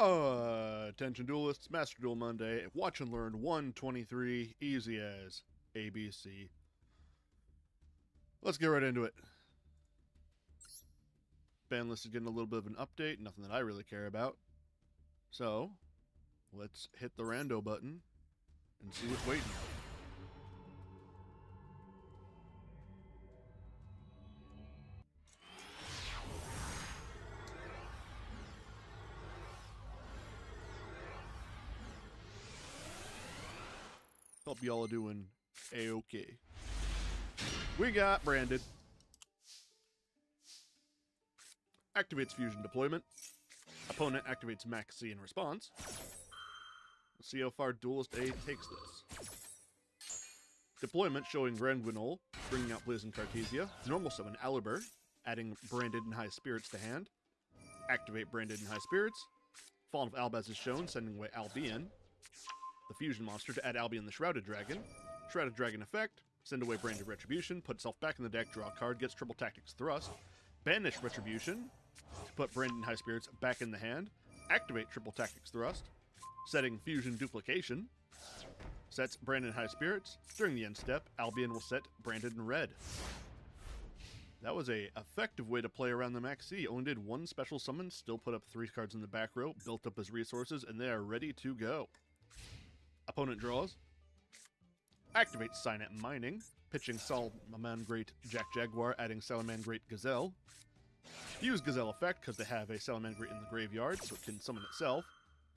Attention duelists, Master Duel Monday, watch and learn 123, easy as ABC. Let's get right into it. Ban list is getting a little bit of an update, nothing that I really care about. So, let's hit the rando button and see what's waiting. Hope y'all are doing a-okay. We got branded. Activates fusion deployment. Opponent activates Max C in response. Let's see how far Duelist A takes this. Deployment showing Granguignol, bringing out Blazing Cartesia. Normal summon Aluber, adding Branded in High Spirits to hand. Activate Branded in High Spirits. Fallen of Albaz is shown, sending away Albion. The fusion monster to add Albion the Shrouded Dragon. Shrouded Dragon effect, send away Branded Retribution, put itself back in the deck, draw a card, gets Triple Tactics Thrust. Banish Retribution, to put Branded High Spirits back in the hand. Activate Triple Tactics Thrust, setting Fusion Duplication. Sets Branded High Spirits. During the end step, Albion will set Branded in Red. That was a effective way to play around the Max C. Only did one special summon, still put up three cards in the back row, built up his resources, and they are ready to go. Opponent draws. Activates Signet Mining, pitching Salamangreat Jack Jaguar, adding Salamangreat Gazelle. Use Gazelle effect because they have a Salamangreat in the graveyard, so it can summon itself.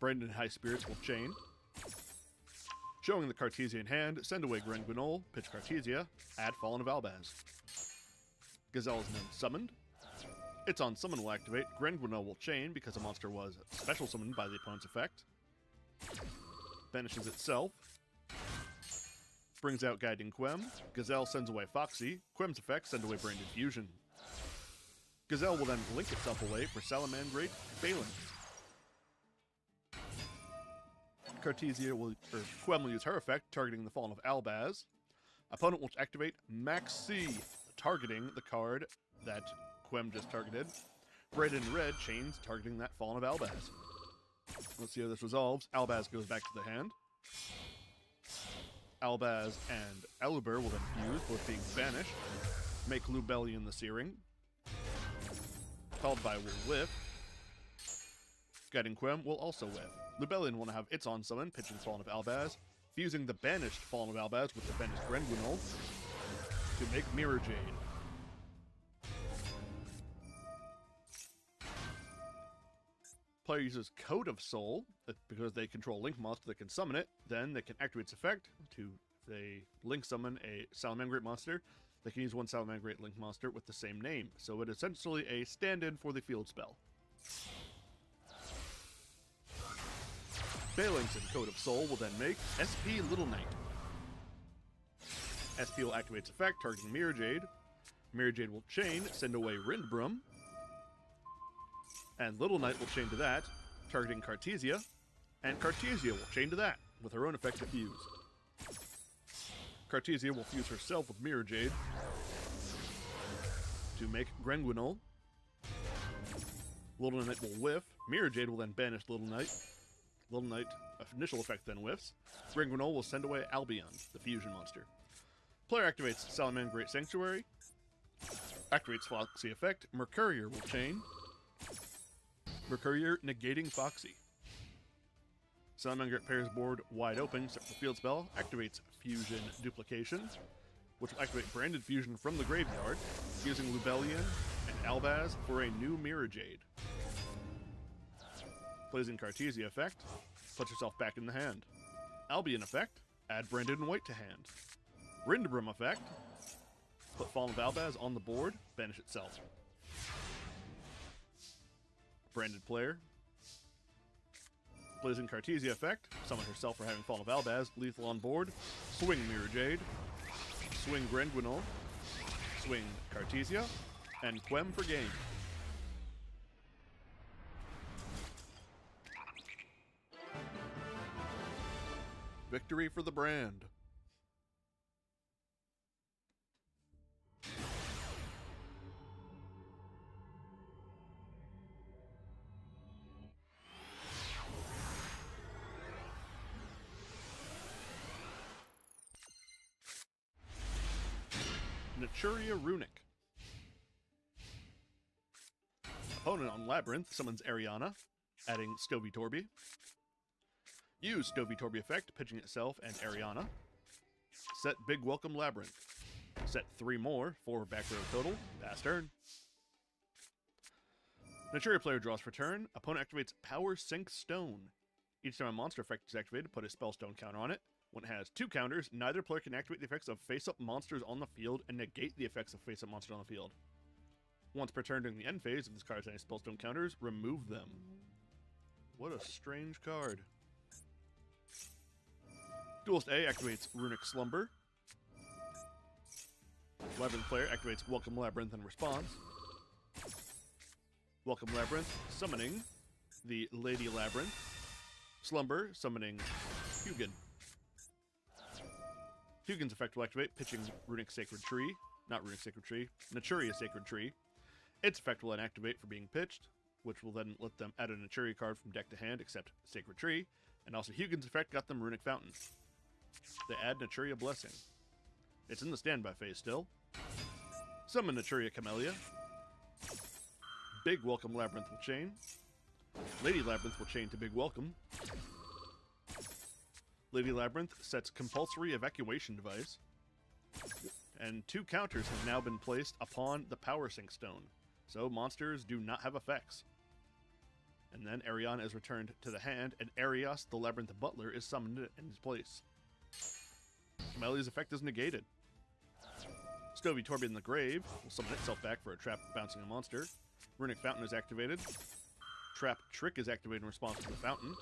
Branded High Spirits will chain. Showing the Cartesian hand, send away Granguignol, pitch Cartesia, add Fallen of Albaz. Gazelle is then summoned. Its on summon will activate. Granguignol will chain because a monster was special summoned by the opponent's effect. Banishes itself. Brings out Guiding Quem. Gazelle sends away Foxy. Quem's effect send away Branded Fusion. Gazelle will then link itself away for Salamangreat Phalanx. Cartesia will, or Quem will use her effect, targeting the Fallen of Albaz. Opponent will activate Max C, targeting the card that Quem just targeted. Red and red chains targeting that Fallen of Albaz. Let's see how this resolves. Albaz goes back to the hand. Albaz and Aluber will then fuse, both being banished. Make Lubellion the Searing. Followed by will whiff. Guiding Quem will also whiff. Lubellion will have its on summon, pitching Fallen of Albaz, fusing the banished Fallen of Albaz with the banished Granguignol to make Mirror Jade. Player uses Code of Soul uh, because they control Link monster that can summon it. Then they can activate its effect to they Link summon a Salamangreat monster. They can use one Salamangreat Link monster with the same name, so it is essentially a stand-in for the field spell. Phalanx and Code of Soul will then make SP Little Knight. SP will activate its effect, targeting Mirror Jade. Mirror Jade will chain, send away Rindbrum. And Little Knight will chain to that, targeting Cartesia. And Cartesia will chain to that, with her own effect to fuse. Cartesia will fuse herself with Mirror Jade to make Granguignol. Little Knight will whiff. Mirror Jade will then banish Little Knight. Little Knight initial effect then whiffs. Granguignol will send away Albion, the fusion monster. Player activates Salamangreat Sanctuary. Activates Foxy effect. Mercourier will chain. Mercourier negating Foxy. Salamangreat pairs board wide open except the field spell. Activates Fusion Duplication, which will activate Branded Fusion from the graveyard, using Lubellion and Albaz for a new Mirror Jade. Plays in Cartesia effect, puts herself back in the hand. Albion effect, add Branded in White to hand. Rindbrum effect, put Fallen of Albaz on the board, banish itself. Branded player, Blazing Cartesia effect, summon herself for having Fallen of Albaz, lethal on board, swing Mirror Jade, swing Granguignol, swing Cartesia, and Quem for game. Victory for the brand. Naturia Runick. Opponent on Labyrinth summons Arianna, adding Stovie Torbie. Use Stovie Torbie effect, pitching itself and Arianna. Set Big Welcome Labyrinth. Set three more, four back row total. Pass turn. Naturia player draws for turn. Opponent activates Power Sink Stone. Each time a monster effect is activated, put a Spellstone counter on it. When it has two counters, neither player can activate the effects of face-up monsters on the field and negate the effects of face-up monsters on the field. Once per turn during the end phase, if this card has any Spellstone counters, remove them. What a strange card. Duelist A activates Runick Slumber. Labyrinth player activates Welcome Labyrinth in response. Welcome Labyrinth, summoning the Lady Labyrinth. Slumber, summoning Hugin. Hugin's effect will activate, pitching Runic Sacred Tree. Not Runic Sacred Tree, Naturia Sacred Tree. Its effect will then activate for being pitched, which will then let them add a Naturia card from deck to hand, except Sacred Tree. And also Hugin's effect got them Runick Fountain. They add Naturia Blessing. It's in the standby phase still. Summon Naturia Camellia. Big Welcome Labyrinth will chain. Lady Labyrinth will chain to Big Welcome. Lady Labyrinth sets compulsory evacuation device. And two counters have now been placed upon the Power Sink Stone, so monsters do not have effects. And then Arianna is returned to the hand, and Arias, the Labyrinth Butler, is summoned in his place. Camellia's effect is negated. Stovie Torbie in the Grave will summon itself back for a trap bouncing a monster. Runick Fountain is activated. Trap Trick is activated in response to the fountain.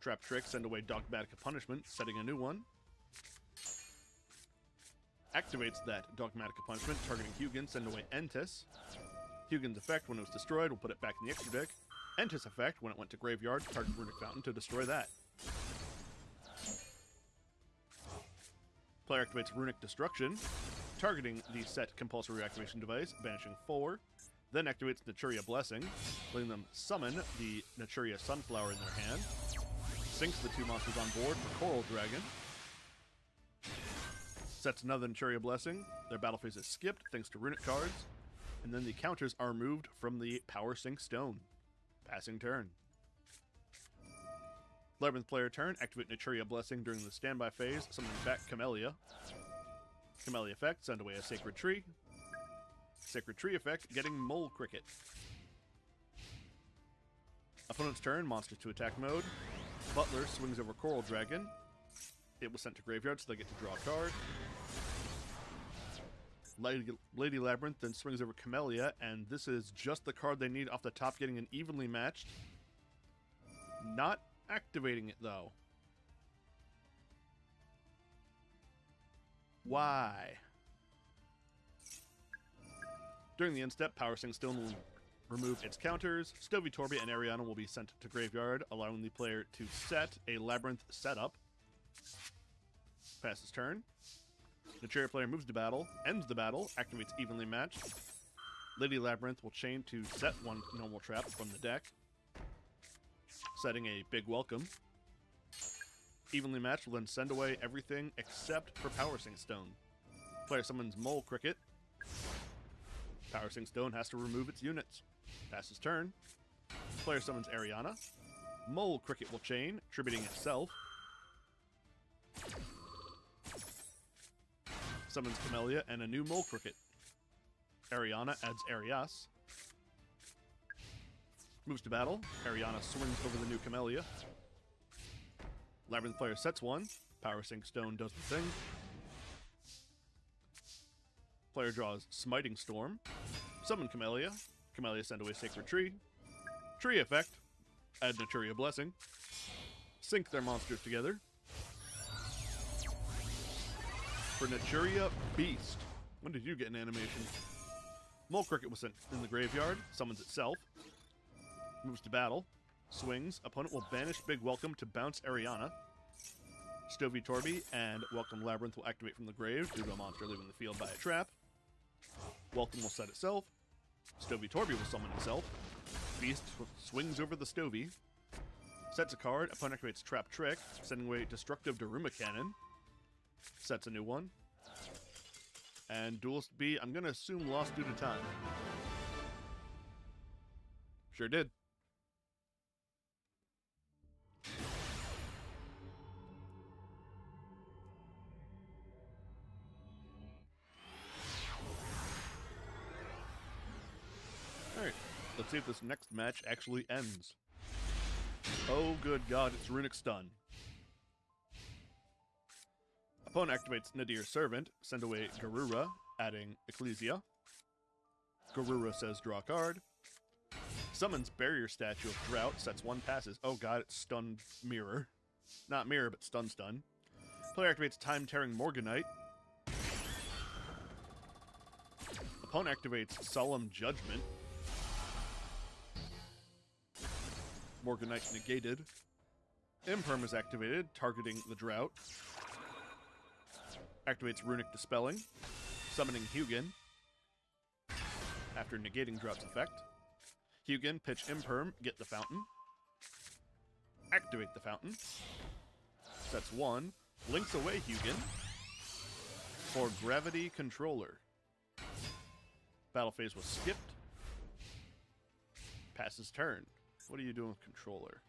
Trap Trick, send away Dogmatika Punishment, setting a new one. Activates that Dogmatika Punishment, targeting Hugin, send away Entis. Hugin's effect, when it was destroyed, will put it back in the extra deck. Entis effect, when it went to Graveyard, target Runick Fountain to destroy that. Player activates Runick Destruction, targeting the set compulsory activation device, banishing four. Then activates Naturia Blessing, letting them summon the Naturia Sunflower in their hand. Sinks the two monsters on board for Coral Dragon. Sets another Naturia Blessing. Their battle phase is skipped thanks to runic cards. And then the counters are removed from the Power Sink Stone. Passing turn. Labyrinth player turn, activate Naturia Blessing during the standby phase, summon back Camellia. Camellia effect, send away a Sacred Tree. Sacred Tree effect, getting Mole Cricket. Opponent's turn, monster to attack mode. Butler swings over Coral Dragon. It was sent to graveyard, so they get to draw a card. Lady, Lady Labyrinth then swings over Camellia, and this is just the card they need off the top, getting an evenly matched. Not activating it, though. Why? During the end step, Power Sink Stone will remove its counters. Stovie Torbie and Arianna will be sent to graveyard, allowing the player to set a Labyrinth setup. Passes turn. The Naturia player moves to battle, ends the battle, activates evenly matched. Lady Labyrinth will chain to set one normal trap from the deck, setting a big welcome. Evenly matched will then send away everything except for Power Sink Stone. Player summons Mole Cricket. Power Sink Stone has to remove its units. Passes turn. Player summons Arianna. Mole Cricket will chain, tributing itself. Summons Camellia and a new Mole Cricket. Arianna adds Arias. Moves to battle. Arianna swings over the new Camellia. Labyrinth player sets one. Power Sink Stone does the thing. Player draws Smiting Storm. Summon Camellia. Camellia send away Sacred Tree. Tree effect. Add Naturia Blessing. Sync their monsters together. For Naturia Beast. When did you get an animation? Mole Cricket was sent in the graveyard. Summons itself. Moves to battle. Swings. Opponent will banish Big Welcome to bounce Arianna. Stovie Torbie and Welcome Labyrinth will activate from the grave due to a monster leaving the field by a trap. Welcome will set itself. Stovie Torbie will summon himself. Beast swings over the Stovie. Sets a card. Opponent activates Trap Trick, sending away Destructive Daruma Cannon. Sets a new one. And Duelist B, I'm going to assume lost due to time. Sure did. Let's see if this next match actually ends. Oh, good god, it's Runick Stun. Opponent activates Nadir's Servant, send away Garura, adding Ecclesia. Garura says draw card. Summons Barrier Statue of Drought, sets one passes. Oh god, it's Stun Mirror. Not Mirror, but Stun Stun. Player activates Time Tearing Morganite. Opponent activates Solemn Judgment. Morganite negated. Imperm is activated, targeting the Drought. Activates Runick Dispelling, summoning Hugin. After negating Drought's effect. Hugin, pitch Imperm, get the Fountain. Activate the Fountain. Sets one. Links away Hugin. For Gravity Controller. Battle phase was skipped. Passes turn. What are you doing with controller?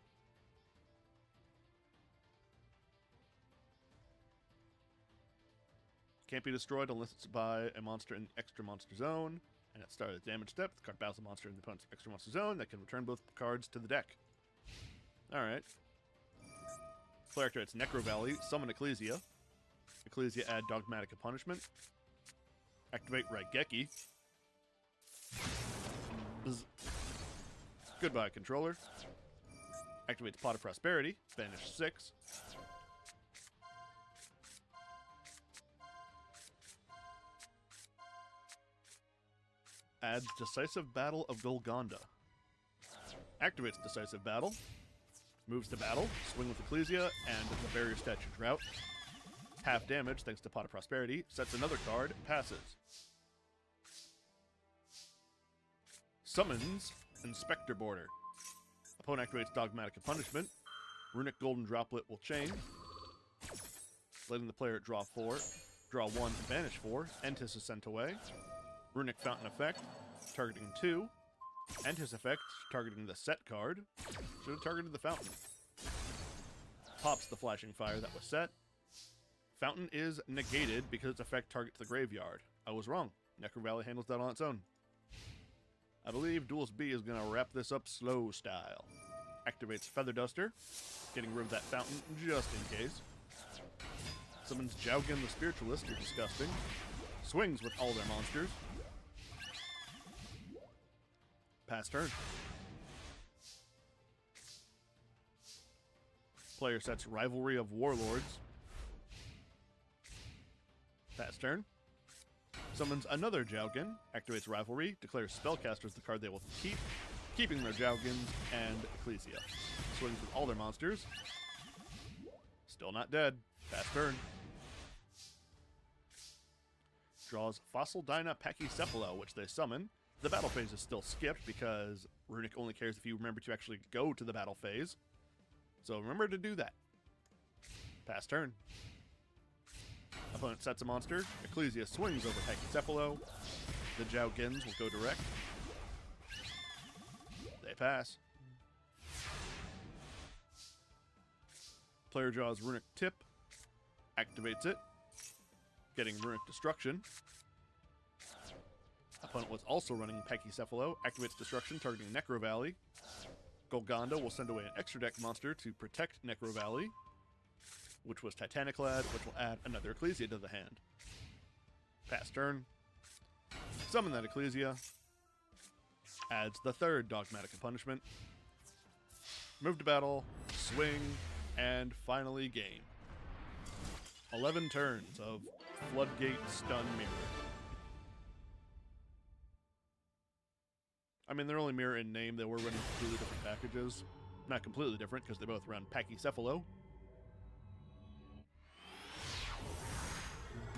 Can't be destroyed unless it's by a monster in the extra monster zone. And at start of the damage step, the card battles a monster in the opponent's extra monster zone that can return both cards to the deck. Alright. Player activates Necrovalley, summon Ecclesia. Ecclesia add Dogmatika Punishment. Activate Raigeki. Bzz. Goodbye, controller. Activates Pot of Prosperity, banish 6. Adds Decisive Battle of Golgonda. Activates Decisive Battle. Moves to battle, swing with Ecclesia, and the Barrier Statue Drought. Half damage thanks to Pot of Prosperity. Sets another card, passes. Summons Inspector Boarder. Opponent activates Dogmatika Punishment. Runick Golden Droplet will chain, letting the player draw four, draw one, and banish four. Entis is sent away. Runick Fountain effect, targeting two. Entis effect, targeting the set card. Should have targeted the fountain. Pops the flashing fire that was set. Fountain is negated because its effect targets the graveyard. I was wrong. Necrovalley handles that on its own. I believe Duelist B is going to wrap this up slow style. Activates Feather Duster, getting rid of that fountain just in case. Summons Jowgen the Spiritualist, you're disgusting. Swings with all their monsters. Pass turn. Player sets Rivalry of Warlords. Pass turn. Summons another Jowgen, activates Rivalry, declares Spellcasters the card they will keep, keeping their Jowgens and Ecclesia. Swings with all their monsters. Still not dead. Pass turn. Draws Fossil Dyna Pachycephalo, which they summon. The battle phase is still skipped because Runick only cares if you remember to actually go to the battle phase. So remember to do that. Pass turn. Opponent sets a monster. Ecclesia swings over Pachycephalo. The Jowgens will go direct. They pass. Player draws Runick Tip. Activates it. Getting Runick Destruction. Opponent was also running Pachycephalo. Activates Destruction, targeting Necrovalley. Golgonda will send away an extra deck monster to protect Necrovalley, which was Titaniclad, which will add another Ecclesia to the hand. Pass turn. Summon that Ecclesia. Adds the third Dogmatika Punishment. Move to battle, swing, and finally game. 11 turns of Floodgate Stun Mirror. I mean, they're only mirror in name. They were running completely different packages. Not completely different, because they both run Pachycephalo.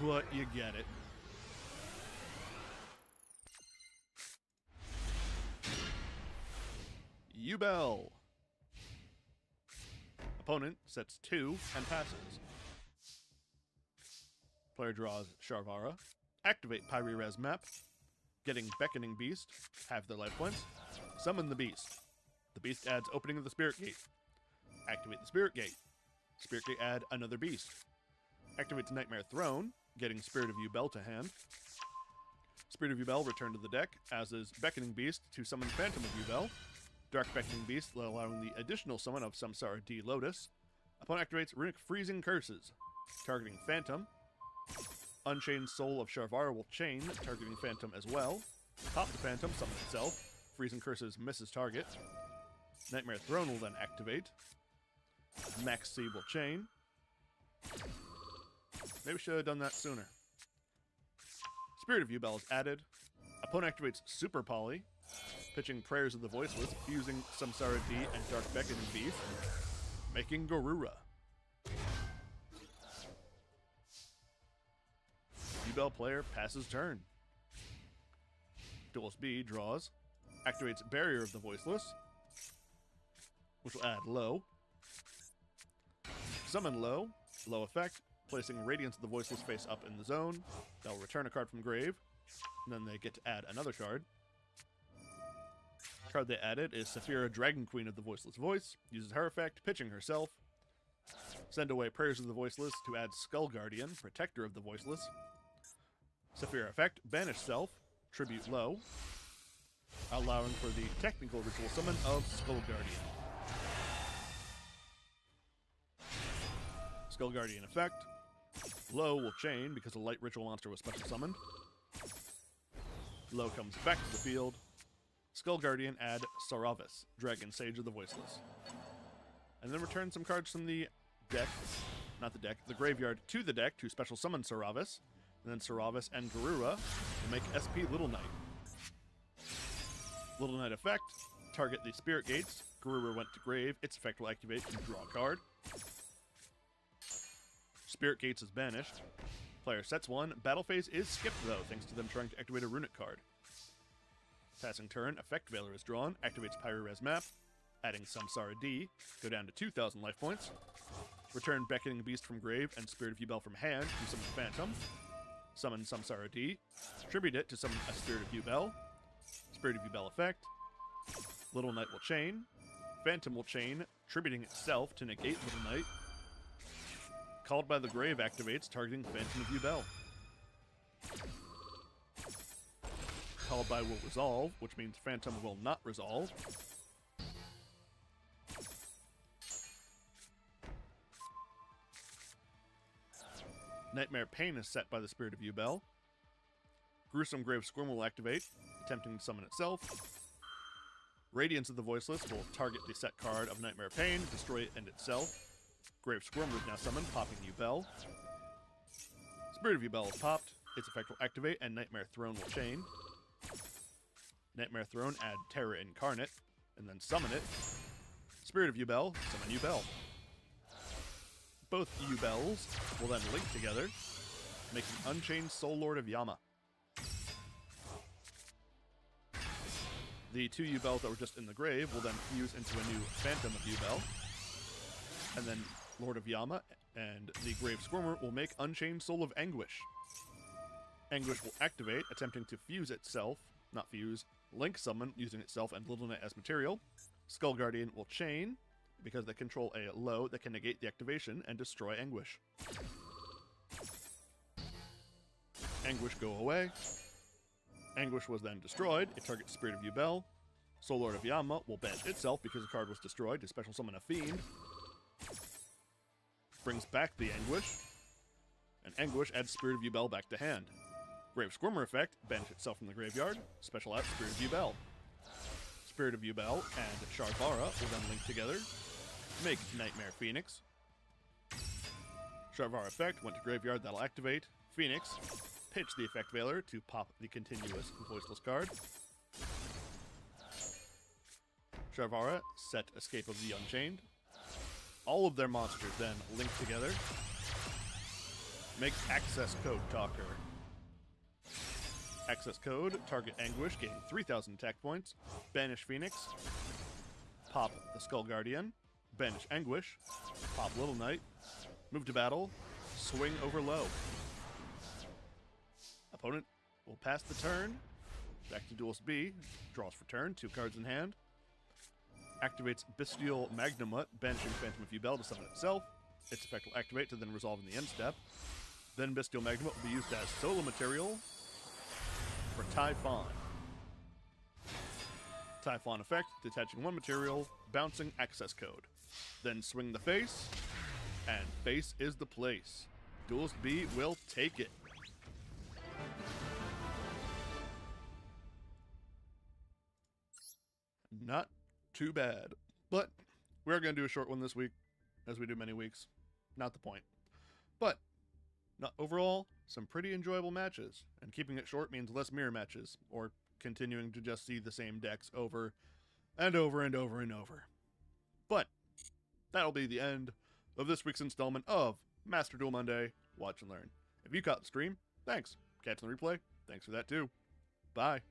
But you get it. Yubel. Opponent sets two and passes. Player draws Sharvara. Activate Piri Reis map, getting Beckoning Beast, half their life points. Summon the Beast. The Beast adds Opening of the Spirit Gate. Activate the Spirit Gate. Spirit Gate add another Beast. Activates Nightmare Throne, getting Spirit of Yubel to hand. Spirit of Yubel return to the deck, as is Beckoning Beast to summon Phantom of Yubel. Dark Beckoning Beast, allowing the additional summon of Samsara D Lotus. Upon activates Runick Freezing Curses, targeting Phantom. Unchained Soul of Sharvara will chain, targeting Phantom as well. Pop the Phantom, summon itself. Freezing Curses misses target. Nightmare Throne will then activate. Max C will chain. Maybe should have done that sooner. Spirit of Yubel is added. Opponent activates Super Poly, pitching Prayers of the Voiceless, fusing Samsara D and Dark Beckoning Beast, making Garura. Yubel player passes turn. Duelist B draws, activates Barrier of the Voiceless, which will add Lo. Summon Lo, Lo effect, placing Radiance of the Voiceless face up in the zone. They'll return a card from grave, and then they get to add another card. Card they added is Saphira Dragon Queen of the Voiceless Voice. Uses her effect, pitching herself. Send away Prayers of the Voiceless to add Skull Guardian, Protector of the Voiceless. Saphira effect, Banish Self, Tribute Lo, allowing for the technical ritual summon of Skull Guardian. Skull Guardian effect. Lo will chain because a light ritual monster was special summoned. Lo comes back to the field. Skull Guardian add Saravis, Dragon Sage of the Voiceless. And then return some cards from the deck, not the deck, the graveyard to the deck to special summon Saravis. And then Saravis and Garura will make SP Little Knight. Little Knight effect, target the Spirit Gates. Garura went to grave, its effect will activate and draw a card. Spirit Gates is banished. Player sets one. Battle phase is skipped, though, thanks to them trying to activate a runic card. Passing turn, Effect Veiler is drawn, activates Piri Reis map, adding Samsara D, go down to 2,000 life points. Return Beckoning Beast from grave and Spirit of Yubel from hand to summon Phantom. Summon Samsara D, tribute it to summon a Spirit of Yubel. Spirit of Yubel effect. Little Knight will chain. Phantom will chain, tributing itself to negate Little Knight. Called by the Grave activates, targeting Phantom of Yubel. Called by will resolve, which means Phantom will not resolve. Nightmare Pain is set by the Spirit of Yubel. Gruesome Grave Squirm will activate, attempting to summon itself. Radiance of the Voiceless will target the set card of Nightmare Pain, destroy it and itself. Grave Squirm is now summoned, popping Yubel. Spirit of Yubel is popped, its effect will activate, and Nightmare Throne will chain. Nightmare Throne add Terror Incarnate, and then summon it. Spirit of Yubel, summon Yubel. Both Yubels will then link together, making Unchained Soul Lord of Yama. The two Yubels that were just in the grave will then fuse into a new Phantom of Yubel. And then Lord of Yama and the Grave Squirmer will make Unchained Soul of Anguish. Anguish will activate, attempting to fuse itself, not fuse, link summon using itself and Little Knight as material. Skull Guardian will chain, because they control a Lo that can negate the activation and destroy Anguish. Anguish go away. Anguish was then destroyed. It targets Spirit of Yubel. Soul Lord of Yama will banish itself because the card was destroyed to special summon a Fiend. Brings back the Anguish. And Anguish adds Spirit of Yubel back to hand. Grave Squirmer effect, banish itself from the graveyard. Special out Spirit of Yubel. Spirit of Yubel and Sharvara will then link together. Make Nightmare Phoenix. Sharvara effect went to graveyard, that'll activate. Phoenix, pitch the effect veiler to pop the continuous voiceless card. Sharvara, set Escape of the Unchained. All of their monsters then link together. Make Access Code Talker. Access Code, target Anguish, gain 3,000 attack points. Banish Phoenix. Pop the Skull Guardian. Banish Anguish. Pop Little Knight. Move to battle. Swing over Lo. Opponent will pass the turn. Back to Duelist B. Draws for turn, two cards in hand. Activates Bystial Magnamhut, banishing Phantom of Yubel to summon itself. Its effect will activate to then resolve in the end step. Then Bystial Magnamhut will be used as solo material for Typhon. Typhon effect, detaching one material, bouncing access code. Then swing the face, and face is the place. Duelist B will take it. Not too bad. But we're going to do a short one this week, as we do many weeks. Not the point. But not overall, some pretty enjoyable matches. And keeping it short means less mirror matches, or continuing to just see the same decks over and over and over and over. But that'll be the end of this week's installment of Master Duel Monday Watch and Learn. If you caught the stream, thanks. Catching the replay, thanks for that too. Bye.